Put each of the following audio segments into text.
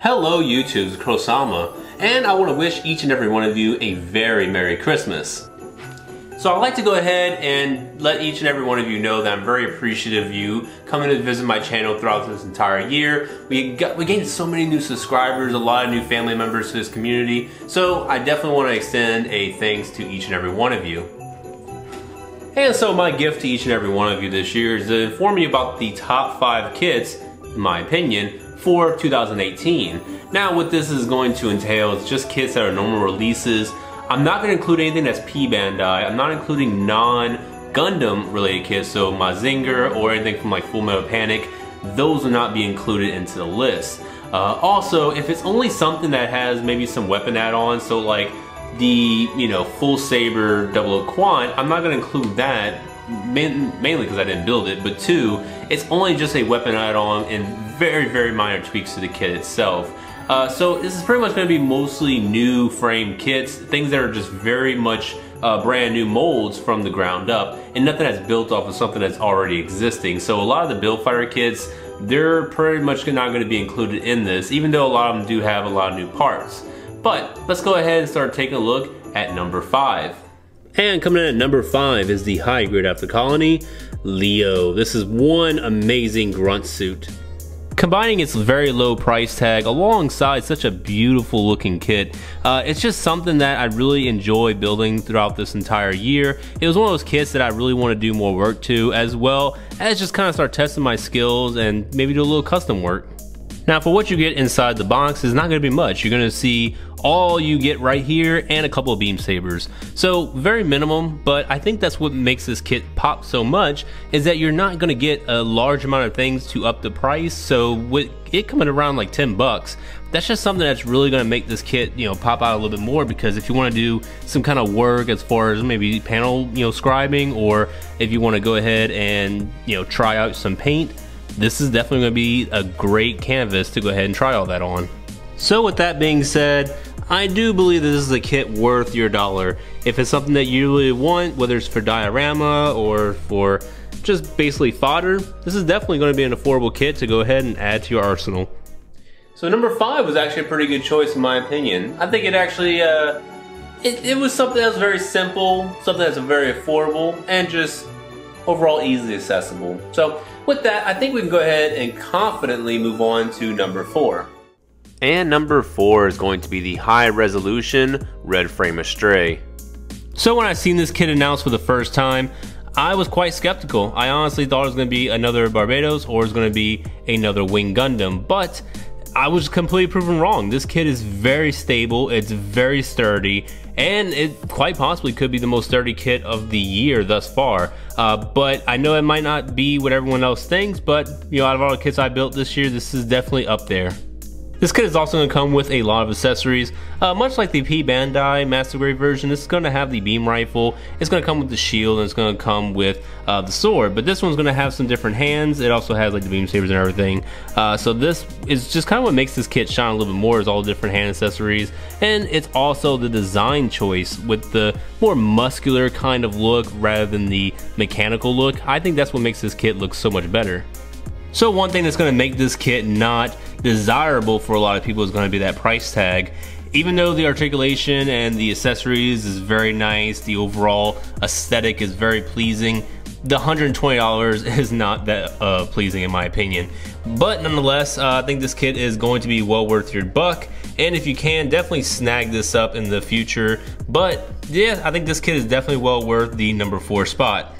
Hello YouTube, it's KrowSama, and I want to wish each and every one of you a very Merry Christmas. So I'd like to go ahead and let each and every one of you know that I'm very appreciative of you coming to visit my channel throughout this entire year. We got we gained so many new subscribers, a lot of new family members to this community, so I definitely want to extend a thanks to each and every one of you. And so my gift to each and every one of you this year is to inform you about the top five kits, in my opinion, for 2018. Now what this is going to entail is just kits that are normal releases. I'm not going to include anything that's P Bandai. I'm not including non-Gundam related kits, so Mazinger or anything from like Full Metal Panic. Those will not be included into the list. Uh, also, if it's only something that has maybe some weapon add-ons, so like the, you know, Full Saber Double Quant, I'm not going to include that mainly because I didn't build it, but two, it's only just a weapon add-on and very, very minor tweaks to the kit itself. Uh, so this is pretty much going to be mostly new frame kits, things that are just very much uh, brand new molds from the ground up, and nothing that's built off of something that's already existing. So a lot of the Build Fighter kits, they're pretty much not going to be included in this, even though a lot of them do have a lot of new parts. But let's go ahead and start taking a look at number five. And coming in at number five is the high grade after colony, Leo. This is one amazing grunt suit. Combining its very low price tag alongside such a beautiful looking kit, uh, it's just something that I really enjoy building throughout this entire year. It was one of those kits that I really want to do more work to as well as just kind of start testing my skills and maybe do a little custom work. Now for what you get inside the box is not going to be much. You're going to see all you get right here and a couple of beam sabers. So very minimum, but I think that's what makes this kit pop so much is that you're not going to get a large amount of things to up the price. So with it coming around like 10 bucks, that's just something that's really going to make this kit, you know, pop out a little bit more because if you want to do some kind of work as far as maybe panel, you know, scribing or if you want to go ahead and, you know, try out some paint, this is definitely going to be a great canvas to go ahead and try all that on. So with that being said, I do believe that this is a kit worth your dollar. If it's something that you really want, whether it's for diorama or for just basically fodder, this is definitely going to be an affordable kit to go ahead and add to your arsenal. So number five was actually a pretty good choice in my opinion. I think it actually, uh, it, it was something that was very simple, something that's very affordable, and just overall easily accessible. So with that, I think we can go ahead and confidently move on to number four. And number four is going to be the high resolution Red Frame Astray. So when I seen this kit announced for the first time, I was quite skeptical. I honestly thought it was going to be another Barbatos or it was going to be another Wing Gundam, but I was completely proven wrong. This kit is very stable, it's very sturdy, and it quite possibly could be the most sturdy kit of the year thus far. Uh, but I know it might not be what everyone else thinks, but you know, out of all the kits I built this year, this is definitely up there. This kit is also going to come with a lot of accessories. Uh, much like the P Bandai Master Grade version, this is going to have the beam rifle, it's going to come with the shield, and it's going to come with uh, the sword. But this one's going to have some different hands. It also has like the beam sabers and everything. Uh, so this is just kind of what makes this kit shine a little bit more is all the different hand accessories. And it's also the design choice with the more muscular kind of look rather than the mechanical look. I think that's what makes this kit look so much better. So one thing that's going to make this kit not desirable for a lot of people is going to be that price tag. Even though the articulation and the accessories is very nice, the overall aesthetic is very pleasing, the $120 is not that uh, pleasing in my opinion. But nonetheless, uh, I think this kit is going to be well worth your buck. And if you can, definitely snag this up in the future. But yeah, I think this kit is definitely well worth the number four spot.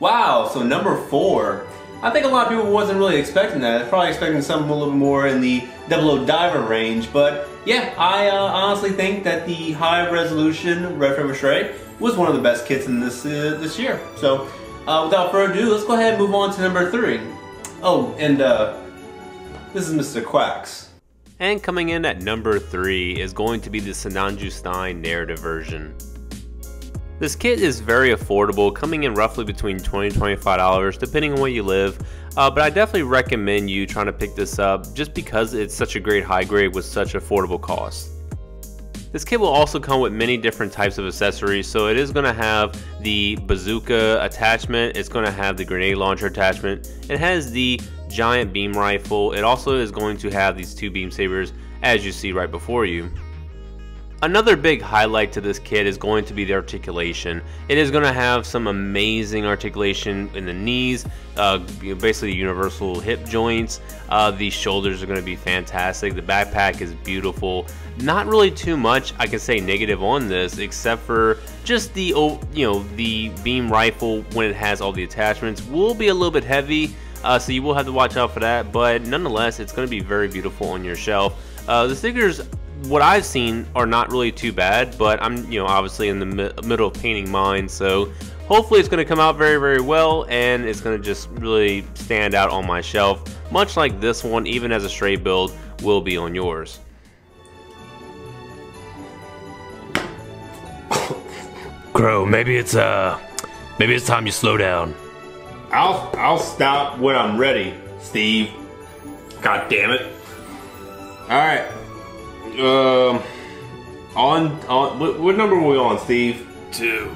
Wow, so number four I think a lot of people wasn't really expecting that. Probably expecting something a little more in the Double O Diver range, but yeah, I uh, honestly think that the high resolution Red Frame Astray was one of the best kits in this uh, this year. So uh, without further ado, let's go ahead and move on to number three. Oh, and uh, this is Mr. Quacks. And coming in at number three is going to be the Sinanju Stein narrative version. This kit is very affordable, coming in roughly between $20 $25 depending on where you live, uh, but I definitely recommend you trying to pick this up just because it's such a great high grade with such affordable cost. This kit will also come with many different types of accessories. So it is going to have the bazooka attachment. It's going to have the grenade launcher attachment. It has the giant beam rifle. It also is going to have these two beam sabers as you see right before you. Another big highlight to this kit is going to be the articulation. It is going to have some amazing articulation in the knees, uh, basically universal hip joints. Uh, the shoulders are going to be fantastic. The backpack is beautiful. Not really too much I can say negative on this, except for just the you know the beam rifle when it has all the attachments will be a little bit heavy. Uh, so you will have to watch out for that, but nonetheless, it's going to be very beautiful on your shelf. Uh, the stickers what I've seen are not really too bad, but I'm, you know, obviously in the mi middle of painting mine, so hopefully it's going to come out very, very well, and it's going to just really stand out on my shelf, much like this one, even as a straight build, will be on yours. Krow, maybe it's, uh, maybe it's time you slow down. I'll, I'll stop when I'm ready, Steve. God damn it. All right. Um, on on what, what number are we on, Steve? Two.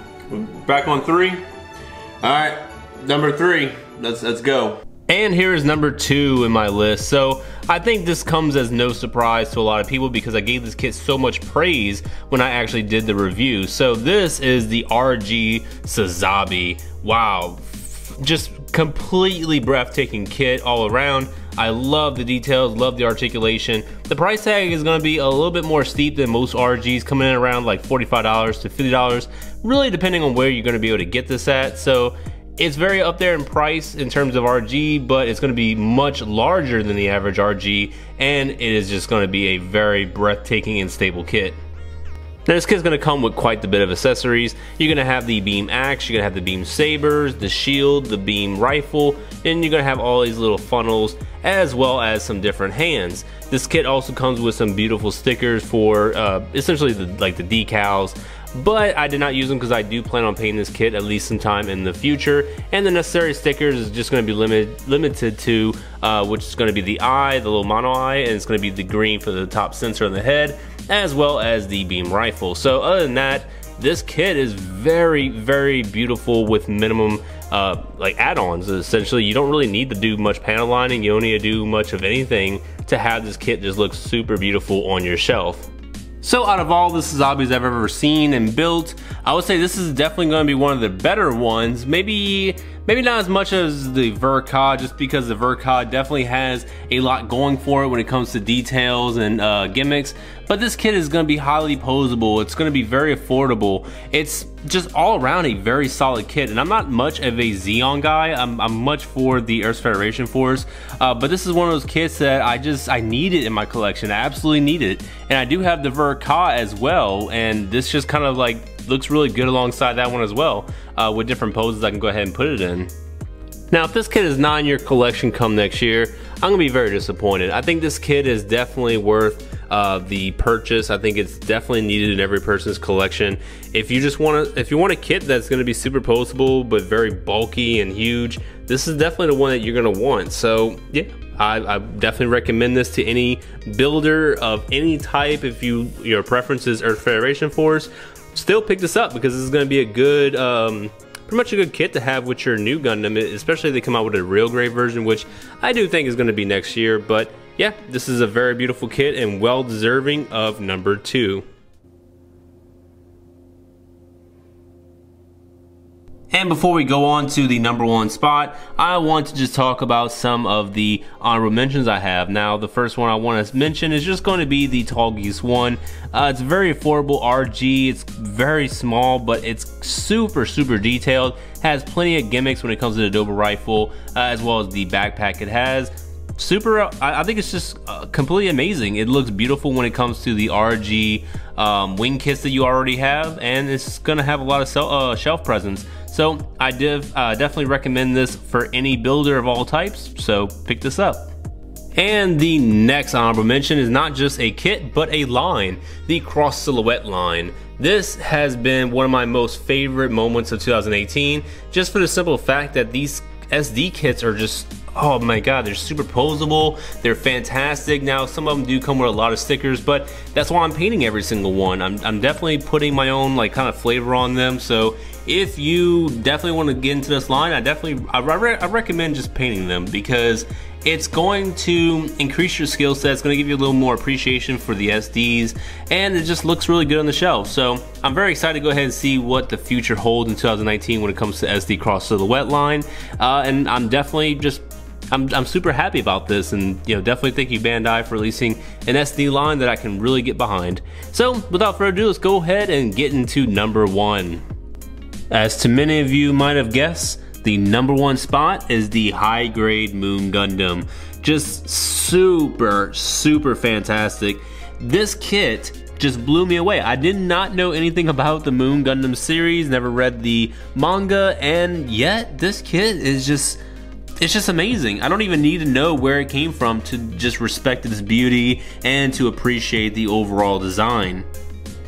Back on three. All right, number three. Let's let's go. And here is number two in my list. So I think this comes as no surprise to a lot of people because I gave this kit so much praise when I actually did the review. So this is the RG Sazabi. Wow, just completely breathtaking kit all around. I love the details, love the articulation. The price tag is gonna be a little bit more steep than most RGs, coming in around like $45 to $50, really depending on where you're gonna be able to get this at. So it's very up there in price in terms of RG, but it's gonna be much larger than the average RG, and it is just gonna be a very breathtaking and stable kit. Now this kit's gonna come with quite a bit of accessories. You're gonna have the beam axe, you're gonna have the beam sabers, the shield, the beam rifle, and you're gonna have all these little funnels as well as some different hands. This kit also comes with some beautiful stickers for uh, essentially the, like the decals, but I did not use them because I do plan on painting this kit at least sometime in the future. And the necessary stickers is just going to be limited limited to uh, which is going to be the eye, the little mono eye, and it's going to be the green for the top sensor on the head, as well as the beam rifle. So other than that, this kit is very, very beautiful with minimum uh, like add-ons. Essentially, you don't really need to do much panel lining. You don't need to do much of anything to have this kit just look super beautiful on your shelf. So out of all the Sazabis I've ever seen and built, I would say this is definitely going to be one of the better ones. Maybe maybe not as much as the Ver.Ka, just because the Ver.Ka definitely has a lot going for it when it comes to details and uh, gimmicks. But this kit is going to be highly posable. It's going to be very affordable. It's just all around a very solid kit. And I'm not much of a Zeon guy. I'm, I'm much for the Earth Federation Force. Uh, but this is one of those kits that I just, I need it in my collection. I absolutely need it. And I do have the Ver.Ka as well. And this just kind of like looks really good alongside that one as well. Uh, with different poses I can go ahead and put it in. Now, if this kit is not in your collection come next year, I'm gonna be very disappointed. I think this kit is definitely worth uh, the purchase. I think it's definitely needed in every person's collection. If you just want to, if you want a kit that's going to be superposable but very bulky and huge, this is definitely the one that you're going to want. So yeah, I, I, definitely recommend this to any builder of any type. If you your preference is Earth Federation Force, still pick this up because this is going to be a good. Um, pretty much a good kit to have with your new Gundam, especially if they come out with a real grade version, which I do think is going to be next year. But yeah, this is a very beautiful kit and well deserving of number two. And before we go on to the number one spot, I want to just talk about some of the honorable mentions I have. Now, the first one I want to mention is just going to be the Tallgeese 1. Uh, it's very affordable RG, it's very small, but it's super, super detailed. Has plenty of gimmicks when it comes to the double rifle, uh, as well as the backpack it has super I, I, think it's just uh, completely amazing. It looks beautiful when it comes to the rg um, wing kits that you already have and it's gonna have a lot of uh, shelf presence. So i div, uh, definitely recommend this for any builder of all types so pick this up. And the next honorable mention is not just a kit, but a line, the Cross Silhouette line. This has been one of my most favorite moments of 2018, just for the simple fact that these SD kits are just oh my god, they're super posable, they're fantastic. Now, some of them do come with a lot of stickers, but that's why I'm painting every single one. I'm, I'm definitely putting my own like kind of flavor on them, so if you definitely want to get into this line, I definitely, I, re I recommend just painting them because it's going to increase your skill set. It's going to give you a little more appreciation for the SDs, and it just looks really good on the shelf. So I'm very excited to go ahead and see what the future holds in 2019 when it comes to SD Cross Silhouette line. Uh, and I'm definitely just I'm, I'm super happy about this and you know definitely thank you Bandai for releasing an SD line that I can really get behind. So without further ado, let's go ahead and get into number one. As to many of you might have guessed, the number one spot is the high grade Moon Gundam. Just super, super fantastic. This kit just blew me away. I did not know anything about the Moon Gundam series, never read the manga, and yet this kit is just it's just amazing. I don't even need to know where it came from to just respect its beauty and to appreciate the overall design.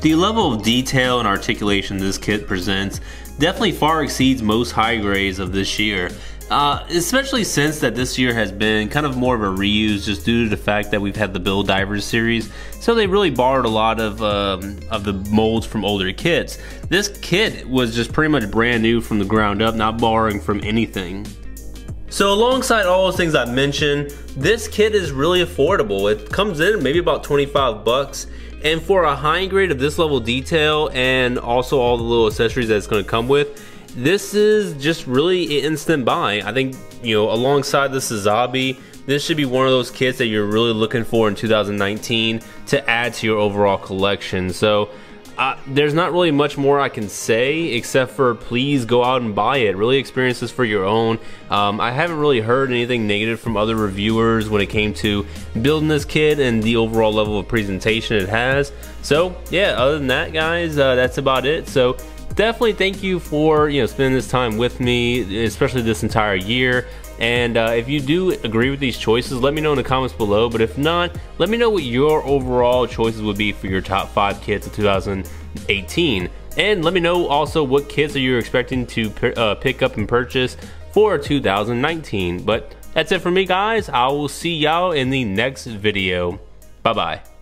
The level of detail and articulation this kit presents definitely far exceeds most high grades of this year. Uh, especially since that this year has been kind of more of a reuse just due to the fact that we've had the Build Divers series. So they really borrowed a lot of, um, of the molds from older kits. This kit was just pretty much brand new from the ground up, not borrowing from anything. So alongside all those things I mentioned, this kit is really affordable. It comes in maybe about 25 bucks. And for a high grade of this level detail and also all the little accessories that it's going to come with, this is just really an instant buy. I think, you know, alongside the Sazabi, this should be one of those kits that you're really looking for in 2019 to add to your overall collection. So there's not really much more I can say except for please go out and buy it. Really experience this for your own. Um, I haven't really heard anything negative from other reviewers when it came to building this kit and the overall level of presentation it has. So yeah, other than that guys, uh, that's about it. So definitely thank you for you know spending this time with me, especially this entire year. And uh, if you do agree with these choices, let me know in the comments below. But if not, let me know what your overall choices would be for your top five kits of 2018. And let me know also what kits are you expecting to uh, pick up and purchase for 2019. But that's it for me, guys. I will see y'all in the next video. Bye bye.